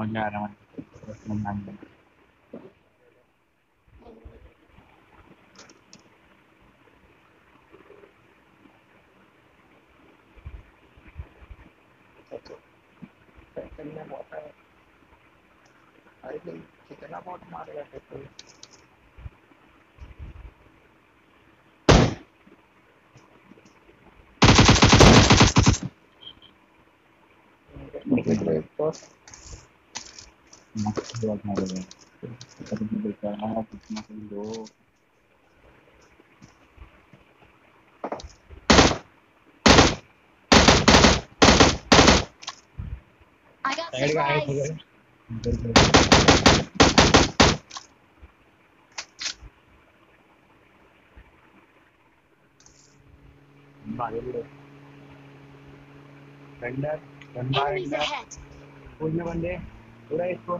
समझ में आ रहा है कितना बहुत मारेगा टोटल एक बस मस्त बहुत मार रहे हैं कभी देखा है कितना कोई दो साइड का है Enemies रंडा ahead. फुल में बंदे। पूरा इसको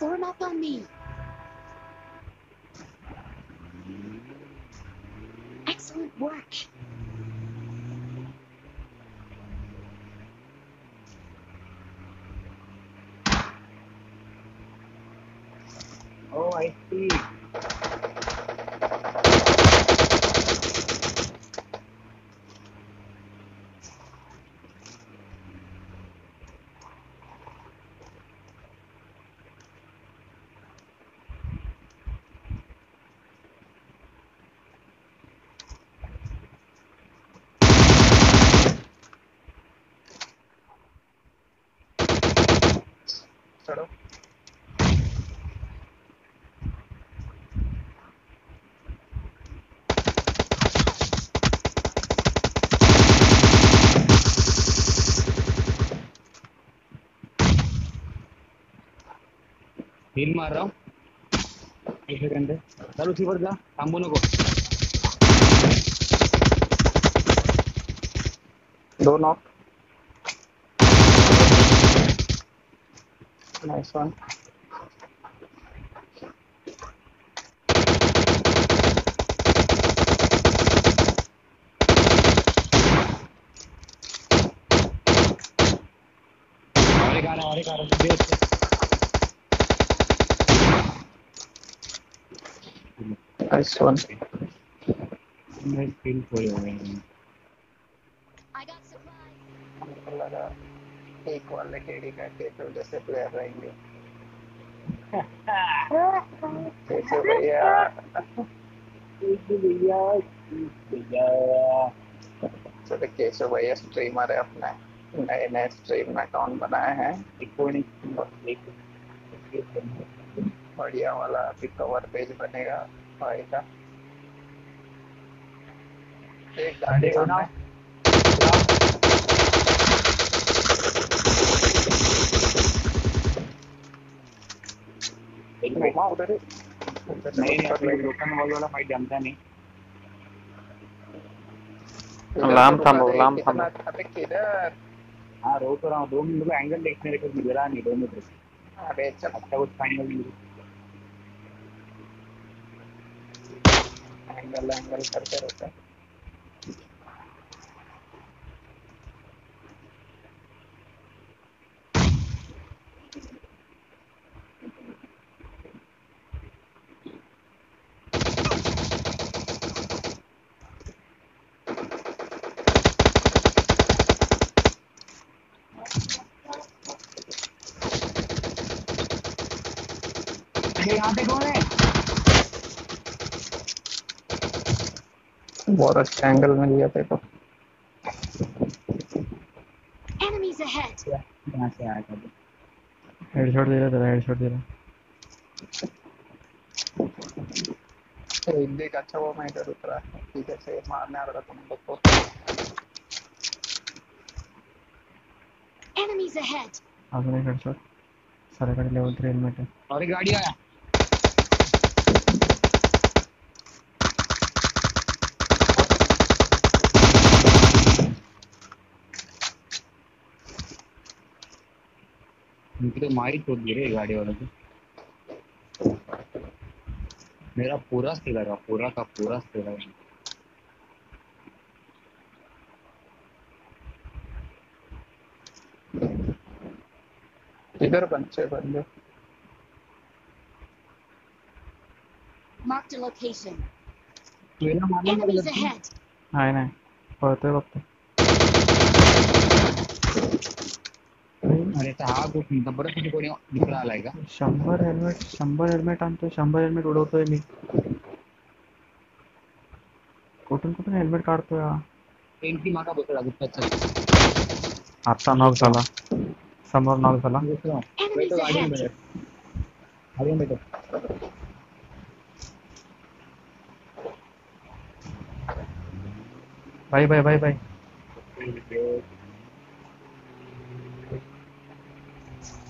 Form up on me. Excellent work. हिल मार रहा हूँ एक सेकंड चल उसी पर जा थांबू नको दो नॉक नाइस वन और एक आ रहा है और एक आ रहा है देख नाइस वन मैं फील खोए हुए हैं I got supplies. हमको लगा एक वाले केडी का टेबल जैसे प्लेयर रहेंगे कैसे भैया भैया भैया चलो केशव भैया स्ट्रीमर है अपने नए नए स्ट्रीम अकाउंट बनाए हैं बढ़िया वाला अभी कवर पेज बनेगा का एक गाड़ी मिनट। उधर ही। उधर नहीं नहीं ऊपर अपने लेके- ब्रोकन वॉल वाला फाइट जमता नहीं। लाम से थांबो, अबे किधर हाँ? रोक रहा हूँ। दो मिनट को एंगल देखने को मिल रहा नहीं दो मिनट अबे चल। अच्छा कुछ फाइनल मिल एंगल एंगल करते रहते है ये यहाँ पे कौन है बहुत अच्छा एंगल मिल गया तेरे को। Enemies ahead. यहाँ से आया था हेडशॉट दे रहा तेरा हेडशॉट दे रहा एक देख अच्छा वो मैं इधर उतरा। इधर से मारने आ रहा था तुम लोग को। Enemies ahead! अजून एक हेडशॉट सराकडे लेवल थ्री हेल्मेट आहे और एक गाड़ी आया। इनकी तो मारी टूट गई रे गाड़ी वालों की। मेरा पूरा सिला रहा पूरा का पूरा सिला रहा इधर बंचे बंदे। मार्क लोकेशन तुला मालूम है ना हाय ना पढ़ते अरे हा खूप बरं तुझे कोणी दुसरा आलाय का शंभर हेल्मेट शंभर हेल्मेट आणतोय शंभर हेल्मेट उडवतोय मी कुठून कुठून हेल्मेट काढतोय हा त्यांची मागा बसला गुप्ताचा आता नॉक झाला समोर नॉक झाला Enemies गाड़ी में! बैठो। गाड़ी में बैठो। Bye bye bye bye Enemies Gupta वहाँ से नहीं वहाँ से नहीं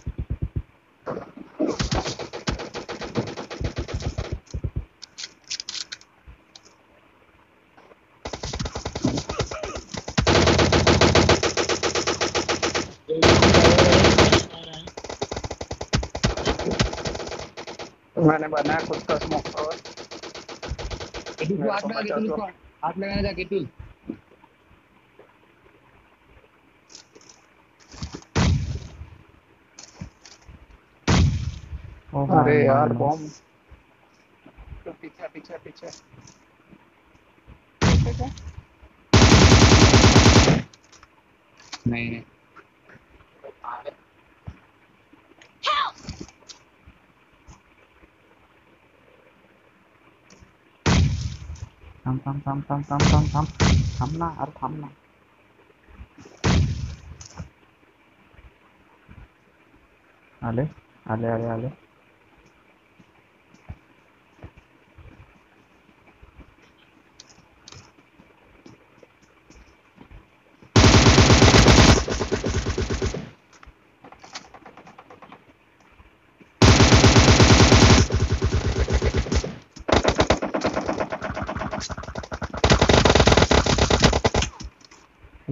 मैंने बनाया खुद का स्मोक पावर हाथ तो। लगाने जा टूल अरे यार बॉम्ब तो पीछे पीछे पीछे। नहीं नहीं। थांब थांब थांब थांब थांब थांब थांब थांब ना अरे थांब ना आले आले आले आले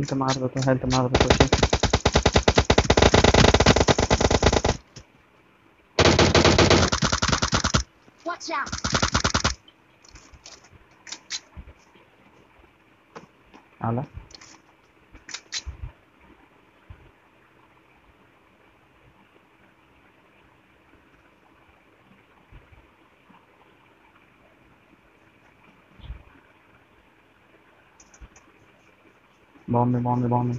हेल्थ मार दो तो हेल्थ मार दो तो Watch out. बॉम्ब में बॉम्ब में बॉम्ब में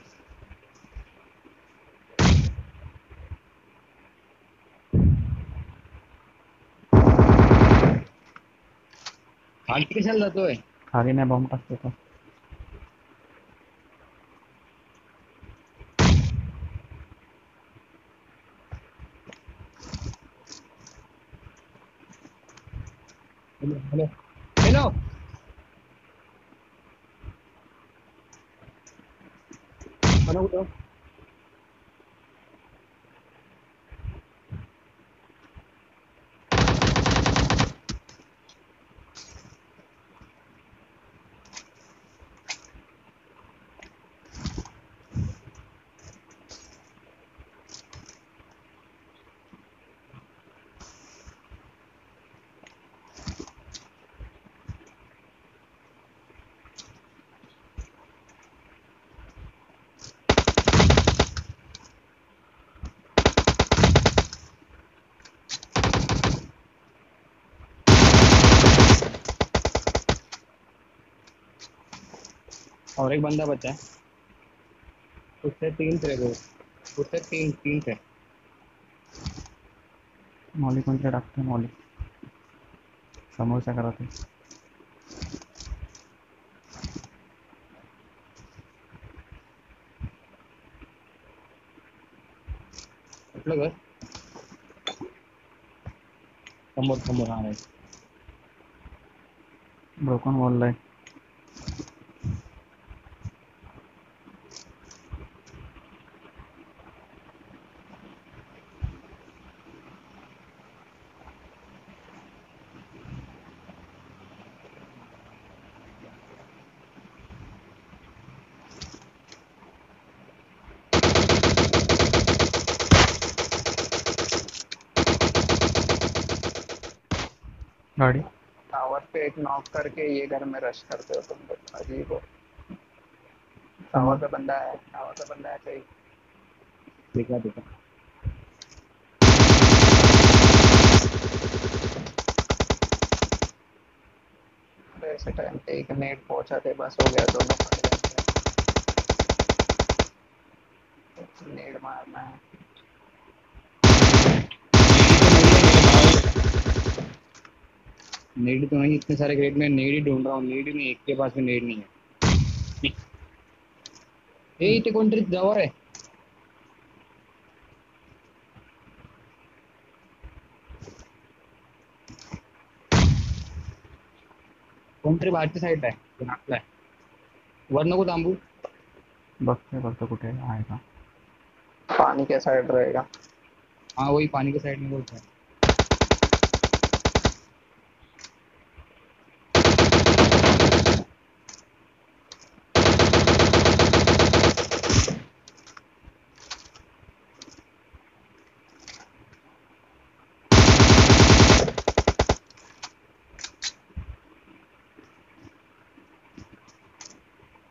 खाली कशाला जातोय खाली नाही बॉम्ब टाकतो तो हेलो। हेलो। Ano daw? और एक बंदा बचा है। उससे तीन थे वो। उससे तीन तीन थे। मौलिक सा डॉक्टर मौलिक। समोसा कराते कुठलं घर? समोर समोर आणायचं ब्रोकन वॉल आहे गाड़ी। टावर पे एक नॉक करके ये घर में रश करते हो तुम लोग। अजीब हो। टावर पे बंदा है टावर पे बंदा है सही। देखा देखा। ऐसे टाइम पे एक नेट पहुँचा थे बस हो गया दोनों फट गए नेट मारना है। नेड तो नहीं इतने सारे ग्रेड में नेड ही ढूंढ रहा हूँ। नेड नहीं एक के पास भी नेड नहीं है। ए इथे कोणतरी जवळ आहे कोणतरी बाहेरच्या साईडला आहे नाकलाय वर नको थांबू बघते बघते कुठे आहे का पानी के साइड रहेगा। हाँ वही पानी के साइड में बोलता है।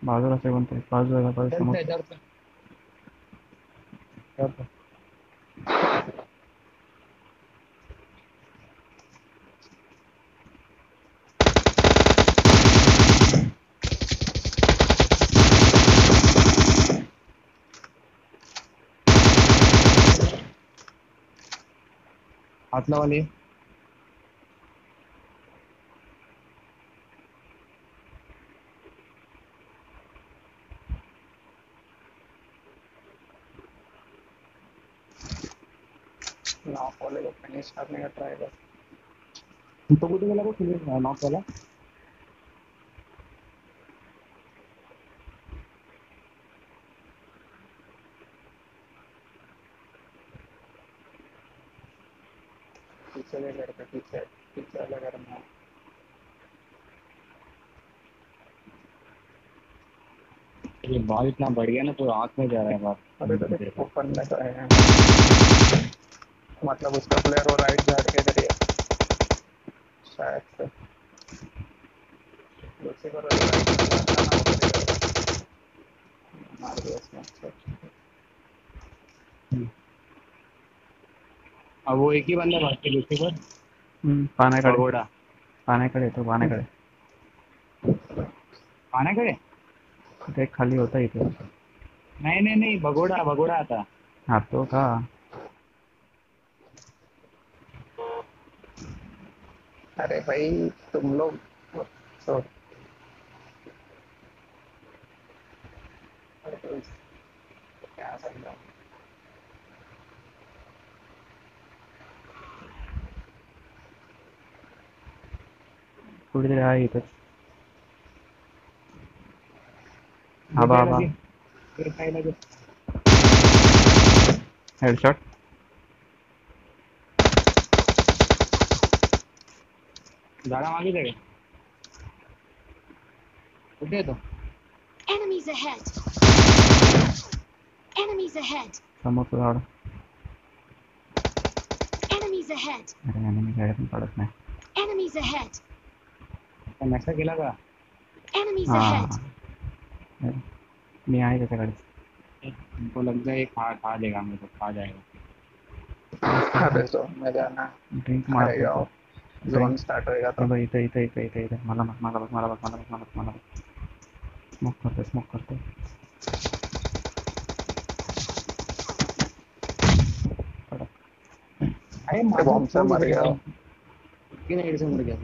बाजूला से कोणतरी बाजूला बाजू समोर. चलते चलते चलते हाथ लगा ले नॉक वाले को फिनिश करने का ट्राई कर। तो कुठे गेला बघ तुम्ही नॉक केला पीछे ले घर पीछे पीछे वाले घर में। ये बॉल इतना बढ़िया ना तो आँख में जा रहा है बात अरे तो ऊपर में तो है। मतलब उसका प्लेयर वो राइट साइड के इधर ही शायद से। दूसरी बार ही। मार दिया अच्छा अब वो एक ही बंदा भागते दूसरे पर? हम्म, पाण्याकडे भगोडा पाण्याकडे येतो पाण्याकडे पाण्याकडे तिथे एक खाली होता इथे नाही नाही नाही भगोडा भगोडा आता। हा तो का अरे भाई तुम लोग क्या आबा आबा फिर हेडशॉट झाडा मागे जागे कुठे येतो Enemies ahead. Enemies ahead. समोरचं झाड Enemies ahead. अरे याने मी गाडी पण काढत Enemies ahead. नशा केला का Enemies हा ahead. मी आहे त्याच्या गाडीत हमको लग जाए खा खा लेगा मेरे को खा जाएगा अरे तो मैं जाना ड्रिंक अरे जोन स्टार्ट होएगा तो भाई इधर इधर इधर इधर इधर माला मत माला मत माला मत माला मत माला मत माला मत स्मोक करते स्मोक करतोय अरे बॉम्ब से मर गया। किन नाही इकडे समोर गया